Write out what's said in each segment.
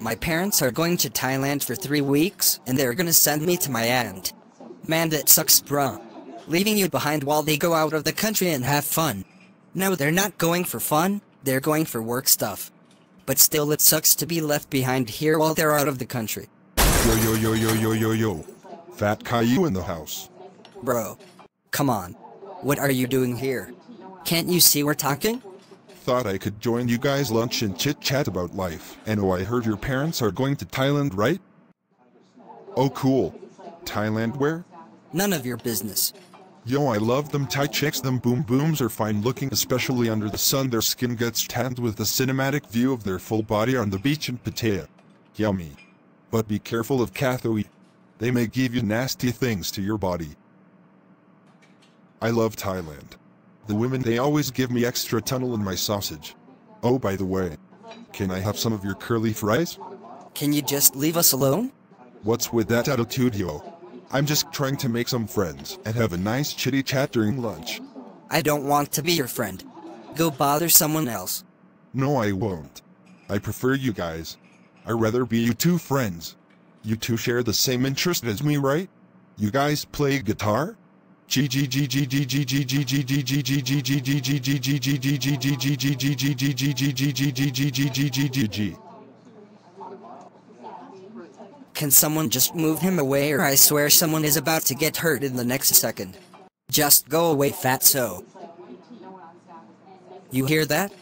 My parents are going to Thailand for three weeks, and they're gonna send me to my aunt. Man, that sucks, bruh. Leaving you behind while they go out of the country and have fun. No, they're not going for fun, they're going for work stuff. But still, it sucks to be left behind here while they're out of the country. Yo yo yo yo yo yo yo. Fat Caillou in the house. Bro. Come on. What are you doing here? Can't you see we're talking? Thought I could join you guys lunch and chit chat about life. And oh, I heard your parents are going to Thailand, right? Oh, cool. Thailand where? None of your business. Yo, I love them Thai chicks. Them boom booms are fine looking, especially under the sun. Their skin gets tanned with the cinematic view of their full body on the beach in Pattaya. Yummy. But be careful of Kathoey. They may give you nasty things to your body. I love Thailand. The women they always give me extra tunnel in my sausage. Oh, by the way, can I have some of your curly fries? Can you just leave us alone? What's with that attitude, yo? I'm just trying to make some friends and have a nice chitty chat during lunch. I don't want to be your friend. Go bother someone else. No, I won't. I prefer you guys. I'd rather be you two friends. You two share the same interest as me, right? You guys play guitar? Can someone just move him away or I swear someone is about to get hurt in the next second. Just go away fatso. You hear that?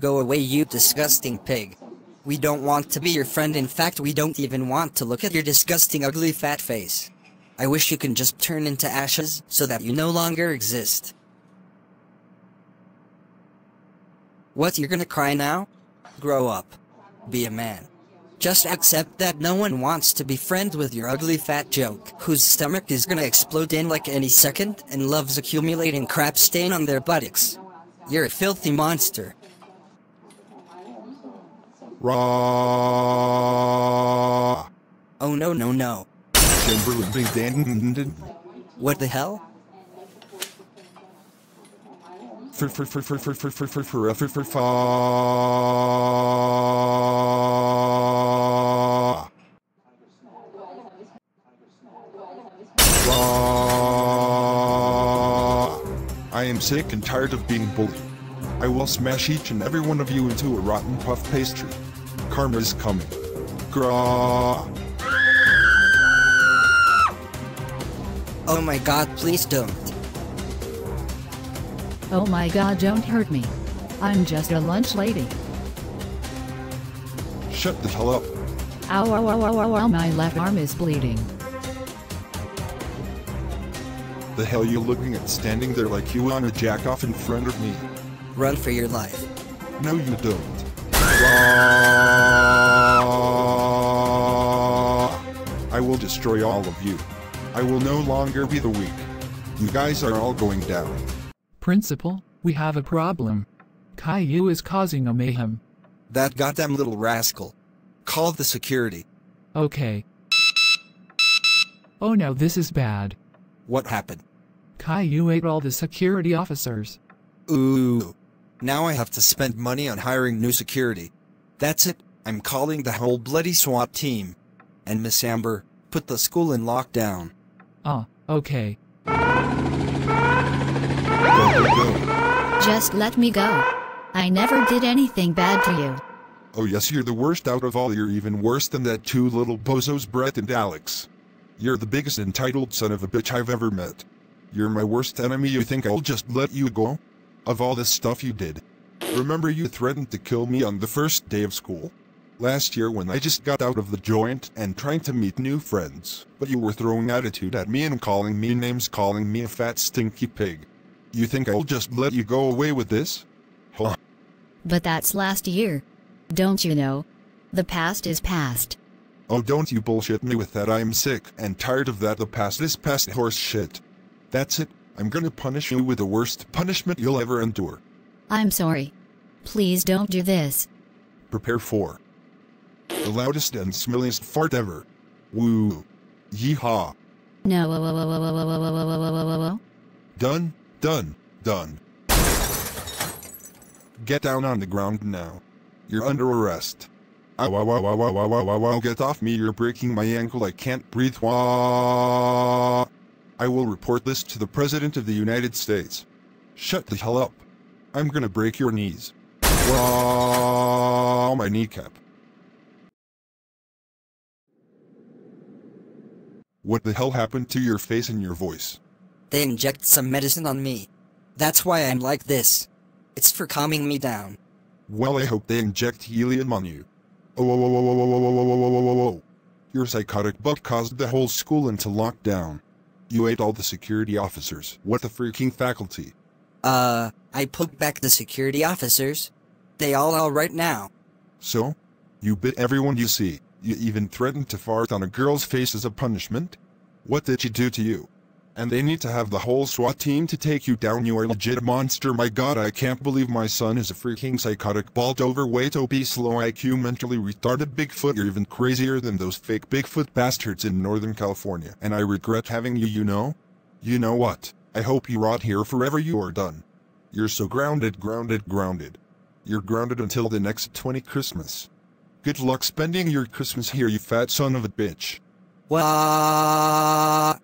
Go away you disgusting pig. We don't want to be your friend in fact we don't even want to look at your disgusting ugly fat face. I wish you can just turn into ashes so that you no longer exist. What you're gonna cry now? Grow up. Be a man. Just accept that no one wants to be friends with your ugly fat joke, whose stomach is gonna explode in like any second and loves accumulating crap stain on their buttocks. You're a filthy monster. Raw. Oh no no no. What the hell? For for for for for for for for for for for. Raw. I am sick and tired of being bullied. I will smash each and every one of you into a rotten puff pastry. Karma is coming. Gra. Oh my god please don't. Oh my god, don't hurt me. I'm just a lunch lady. Shut the hell up. Ow, ow, ow, ow, ow, ow, my left arm is bleeding. The hell you looking at standing there like you wanna jack off in front of me? Run for your life. No you don't. I will destroy all of you. I will no longer be the weak. You guys are all going down. Principal, we have a problem. Caillou is causing a mayhem. That goddamn little rascal. Call the security. Okay. Oh no, this is bad. What happened? Caillou ate all the security officers. Ooh. Now I have to spend money on hiring new security. That's it. I'm calling the whole bloody SWAT team. And Miss Amber, put the school in lockdown. Ah, okay. Just let me go. I never did anything bad to you. Oh yes, you're the worst out of all. You're even worse than that two little bozos, Brett and Alex. You're the biggest entitled son of a bitch I've ever met. You're my worst enemy. You think I'll just let you go? Of all the stuff you did. Remember you threatened to kill me on the first day of school? Last year when I just got out of the joint and trying to meet new friends, but you were throwing attitude at me and calling me names calling me a fat stinky pig. You think I'll just let you go away with this? Huh. But that's last year. Don't you know? The past is past. Oh don't you bullshit me with that I'm sick and tired of that the past is past horse shit. That's it, I'm gonna punish you with the worst punishment you'll ever endure. I'm sorry. Please don't do this. Prepare for the loudest and smelliest fart ever. Woo. Yeehaw. No. Done, done, done. Get down on the ground now. You're under arrest. Ow, ow, ow, ow, ow, ow, ow, ow, get off me, you're breaking my ankle, I can't breathe. Wah. I will report this to the President of the United States. Shut the hell up. I'm gonna break your knees. Wah, my kneecap. What the hell happened to your face and your voice? They inject some medicine on me. That's why I'm like this. It's for calming me down. Well, I hope they inject helium on you. Oh, whoa, whoa, whoa, whoa, whoa, whoa, whoa, whoa, whoa, whoa. Your psychotic butt caused the whole school into lockdown. You ate all the security officers. What the freaking faculty? Uh, I put back the security officers. They all all right now. So? You bit everyone you see. You even threatened to fart on a girl's face as a punishment? What did she do to you? And they need to have the whole SWAT team to take you down. You are a legit monster. My god, I can't believe my son is a freaking psychotic, bald, overweight, obese, low IQ, mentally retarded Bigfoot. You're even crazier than those fake Bigfoot bastards in Northern California. And I regret having you, you know? You know what? I hope you rot here forever. You are done. You're so grounded, grounded, grounded. You're grounded until the next 20 Christmas. Good luck spending your Christmas here, you fat son of a bitch. Wah.